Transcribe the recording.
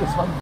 Just one.